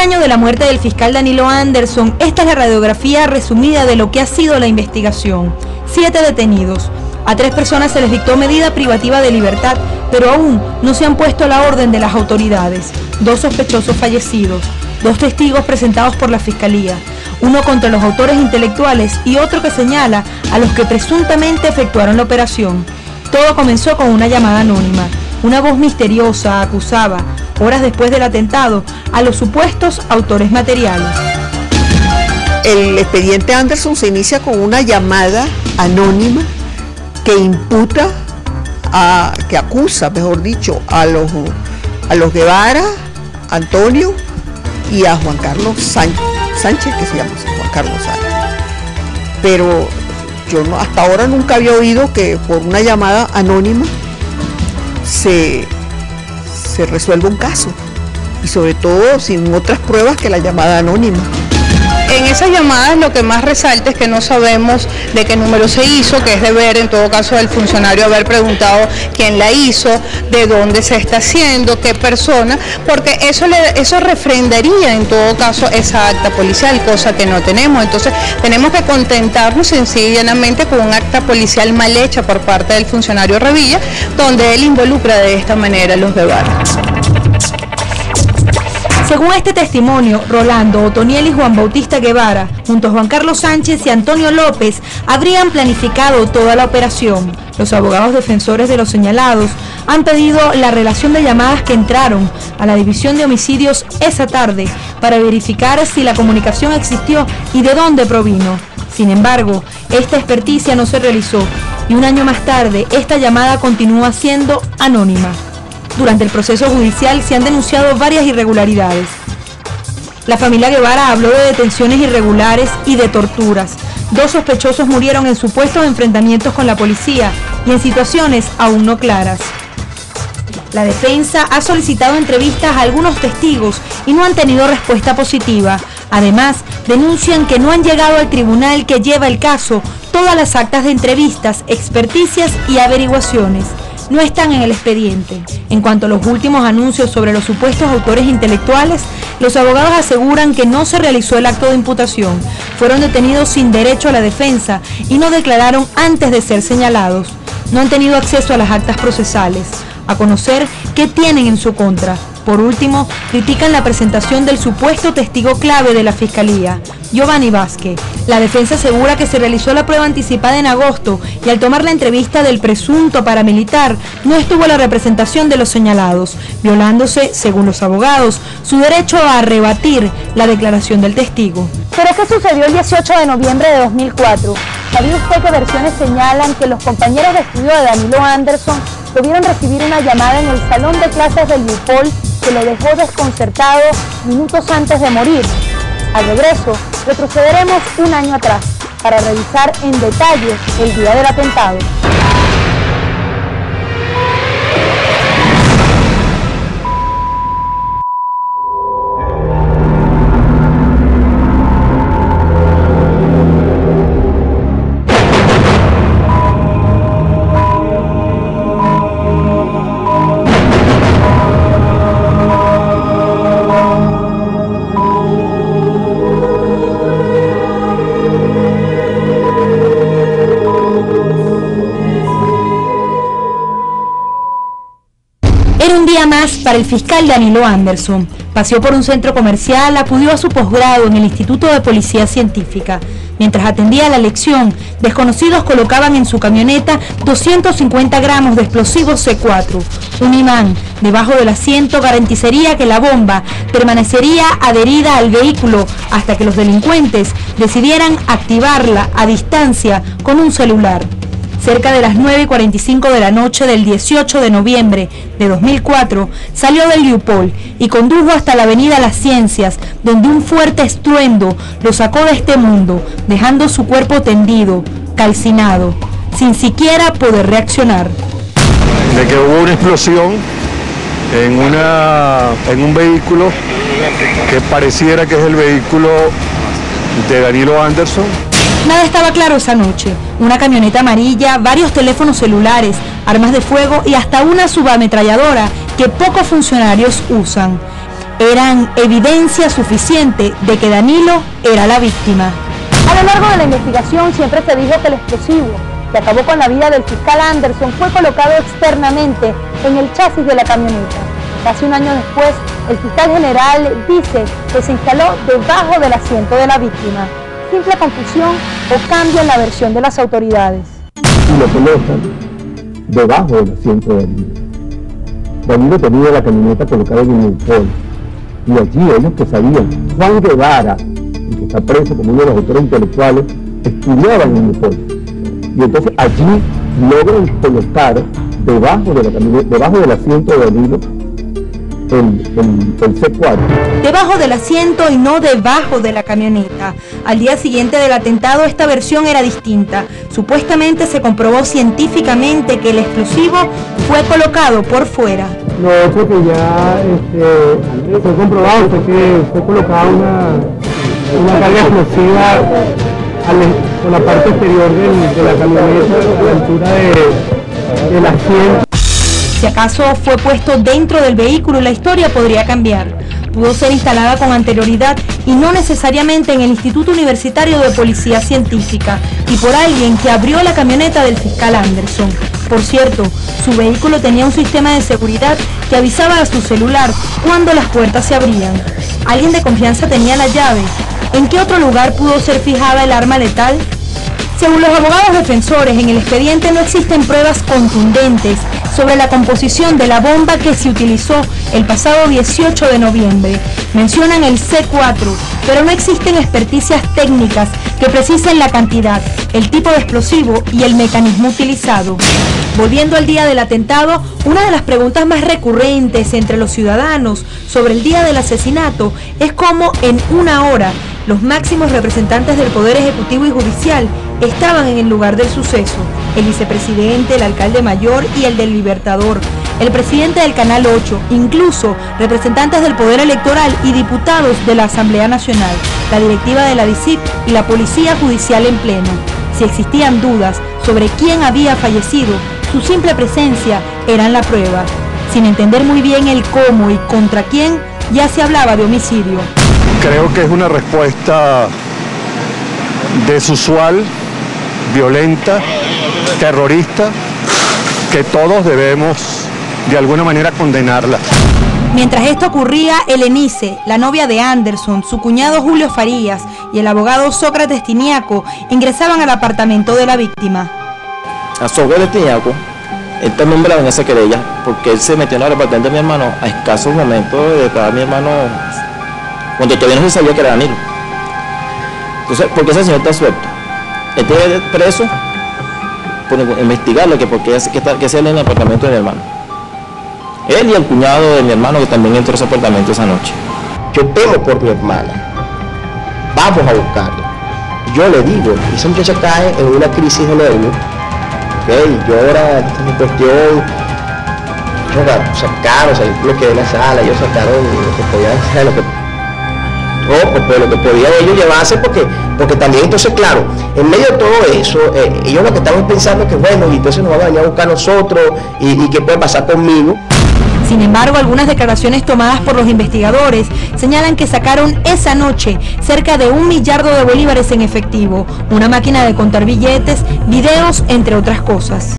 año de la muerte del fiscal Danilo Anderson, esta es la radiografía resumida de lo que ha sido la investigación. Siete detenidos. A tres personas se les dictó medida privativa de libertad, pero aún no se han puesto a la orden de las autoridades. Dos sospechosos fallecidos, dos testigos presentados por la Fiscalía, uno contra los autores intelectuales y otro que señala a los que presuntamente efectuaron la operación. Todo comenzó con una llamada anónima. Una voz misteriosa acusaba, horas después del atentado, a los supuestos autores materiales. El expediente Anderson se inicia con una llamada anónima que imputa, a, que acusa, mejor dicho, a los, a los Guevara, Antonio y a Juan Carlos Sánchez, que se llama Juan Carlos Sánchez. Pero yo hasta ahora nunca había oído que por una llamada anónima se, se resuelva un caso y sobre todo sin otras pruebas que la llamada anónima. En esas llamadas lo que más resalta es que no sabemos de qué número se hizo, que es deber en todo caso del funcionario haber preguntado quién la hizo, de dónde se está haciendo, qué persona, porque eso, eso refrendaría en todo caso esa acta policial, cosa que no tenemos. Entonces tenemos que contentarnos sencillamente con un acta policial mal hecha por parte del funcionario Revilla, donde él involucra de esta manera a los debates. Según este testimonio, Rolando, Otoniel y Juan Bautista Guevara, junto a Juan Carlos Sánchez y Antonio López, habrían planificado toda la operación. Los abogados defensores de los señalados han pedido la relación de llamadas que entraron a la División de Homicidios esa tarde para verificar si la comunicación existió y de dónde provino. Sin embargo, esta experticia no se realizó y un año más tarde esta llamada continúa siendo anónima. Durante el proceso judicial se han denunciado varias irregularidades. La familia Guevara habló de detenciones irregulares y de torturas. Dos sospechosos murieron en supuestos enfrentamientos con la policía y en situaciones aún no claras. La defensa ha solicitado entrevistas a algunos testigos y no han tenido respuesta positiva. Además, denuncian que no han llegado al tribunal que lleva el caso todas las actas de entrevistas, experticias y averiguaciones no están en el expediente. En cuanto a los últimos anuncios sobre los supuestos autores intelectuales, los abogados aseguran que no se realizó el acto de imputación, fueron detenidos sin derecho a la defensa y no declararon antes de ser señalados. No han tenido acceso a las actas procesales, a conocer qué tienen en su contra. Por último, critican la presentación del supuesto testigo clave de la Fiscalía, Giovanni Vázquez. La defensa asegura que se realizó la prueba anticipada en agosto y al tomar la entrevista del presunto paramilitar no estuvo la representación de los señalados, violándose, según los abogados, su derecho a rebatir la declaración del testigo. ¿Pero qué sucedió el 18 de noviembre de 2004? ¿Sabía usted que versiones señalan que los compañeros de estudio de Danilo Anderson pudieron recibir una llamada en el salón de clases del UPOL que lo dejó desconcertado minutos antes de morir. Al regreso, retrocederemos un año atrás para revisar en detalle el día del atentado. Para el fiscal Danilo Anderson. Paseó por un centro comercial, acudió a su posgrado en el Instituto de Policía Científica. Mientras atendía la lección, desconocidos colocaban en su camioneta 250 gramos de explosivos C4. Un imán debajo del asiento garantizaría que la bomba permanecería adherida al vehículo hasta que los delincuentes decidieran activarla a distancia con un celular cerca de las 9.45 de la noche del 18 de noviembre de 2004, salió del Liupol y condujo hasta la avenida Las Ciencias, donde un fuerte estruendo lo sacó de este mundo, dejando su cuerpo tendido, calcinado, sin siquiera poder reaccionar. De que hubo una explosión en, una, en un vehículo que pareciera que es el vehículo de Danilo Anderson, Nada estaba claro esa noche. Una camioneta amarilla, varios teléfonos celulares, armas de fuego y hasta una subametralladora que pocos funcionarios usan. eran evidencia suficiente de que Danilo era la víctima. A lo largo de la investigación siempre se dijo que el explosivo que acabó con la vida del fiscal Anderson fue colocado externamente en el chasis de la camioneta. Casi un año después, el fiscal general dice que se instaló debajo del asiento de la víctima. Simple confusión o cambio en la versión de las autoridades. Y lo colocan debajo del asiento de Danilo. Danilo tenía la camioneta colocada en el polo. Y allí ellos que sabían, Juan Guevara, el que está preso como uno de los autores intelectuales, estudiaban en el polo. Y entonces allí logran colocar debajo, de la camioneta, debajo del asiento de Danilo el, el, el C4. Debajo del asiento y no debajo de la camioneta. Al día siguiente del atentado esta versión era distinta. Supuestamente se comprobó científicamente que el explosivo fue colocado por fuera. Lo otro que ya este, fue comprobado fue que fue colocada una, una carga explosiva al- con la parte exterior del- de la camioneta a la altura de, del asiento. Si acaso fue puesto dentro del vehículo, la historia podría cambiar. Pudo ser instalada con anterioridad y no necesariamente en el Instituto Universitario de Policía Científica y por alguien que abrió la camioneta del fiscal Anderson. Por cierto, su vehículo tenía un sistema de seguridad que avisaba a su celular cuando las puertas se abrían. Alguien de confianza tenía la llave. ¿En qué otro lugar pudo ser fijada el arma letal? Según los abogados defensores, en el expediente no existen pruebas contundentes sobre la composición de la bomba que se utilizó el pasado 18 de noviembre. Mencionan el C4, pero no existen experticias técnicas que precisen la cantidad, el tipo de explosivo y el mecanismo utilizado. Volviendo al día del atentado, una de las preguntas más recurrentes entre los ciudadanos sobre el día del asesinato es cómo en una hora los máximos representantes del Poder Ejecutivo y Judicial estaban en el lugar del suceso, el vicepresidente, el alcalde mayor y el del Libertador, el presidente del Canal 8, incluso representantes del Poder Electoral y diputados de la Asamblea Nacional, la directiva de la DICIP y la Policía Judicial en pleno. Si existían dudas sobre quién había fallecido, su simple presencia eran la prueba. Sin entender muy bien el cómo y contra quién, ya se hablaba de homicidio. Creo que es una respuesta desusual, violenta, terrorista, que todos debemos de alguna manera condenarla. Mientras esto ocurría, Elenice, la novia de Anderson, su cuñado Julio Farías y el abogado Sócrates Tiniaco ingresaban al apartamento de la víctima. a Sócrates Tiñaco, él está nombrado en esa querella porque él se metió en el apartamento de mi hermano a escasos momentos de estar mi hermano cuando todavía no se sabía que era Danilo. Entonces, ¿por qué ese señor está suelto? Tiene preso por investigarlo, que por qué hace- que, está- que él en el apartamento de mi hermano. Él y el cuñado de mi hermano que también entró a ese apartamento esa noche. Yo temo por mi hermana. Vamos a buscarla. Yo le digo, esa muchacha cae en una crisis de nervios. Ok, llora, esta es mi cuestión. La sacaron, salí lo que de la sala, ellos sacaron lo que hacer, lo que no, pues, pues, lo que podían ellos llevarse porque, porque también entonces claro, en medio de todo eso, eh, ellos lo que estaban pensando es que bueno, y entonces nos van a venir a buscar a nosotros y qué puede pasar conmigo. Sin embargo, algunas declaraciones tomadas por los investigadores señalan que sacaron esa noche cerca de un millardo de bolívares en efectivo, una máquina de contar billetes, videos, entre otras cosas.